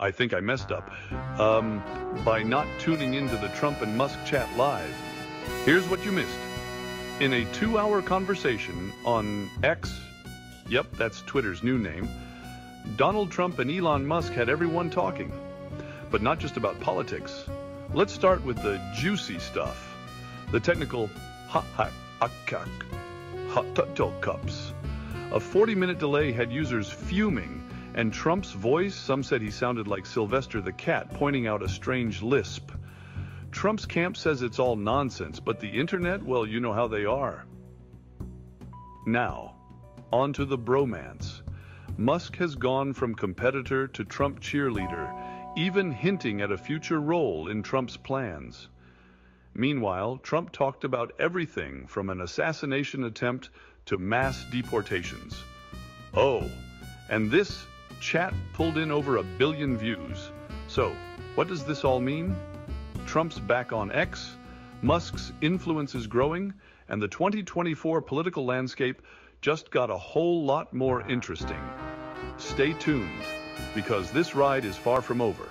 I think I messed up um, by not tuning into the Trump and Musk chat live. Here's what you missed. In a two hour conversation on X, yep, that's Twitter's new name, Donald Trump and Elon Musk had everyone talking. But not just about politics. Let's start with the juicy stuff. The technical ha ha akak hot cups. A 40 minute delay had users fuming and Trump's voice, some said he sounded like Sylvester the cat pointing out a strange lisp. Trump's camp says it's all nonsense, but the internet, well, you know how they are. Now, on to the bromance. Musk has gone from competitor to Trump cheerleader, even hinting at a future role in Trump's plans. Meanwhile, Trump talked about everything from an assassination attempt to mass deportations. Oh, and this chat pulled in over a billion views. So, what does this all mean? Trump's back on X, Musk's influence is growing, and the 2024 political landscape just got a whole lot more interesting. Stay tuned, because this ride is far from over.